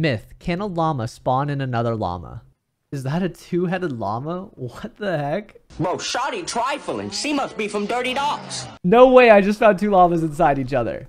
Myth. Can a llama spawn in another llama? Is that a two-headed llama? What the heck? Bro, shoddy trifling. She must be from Dirty Docks. No way I just found two llamas inside each other.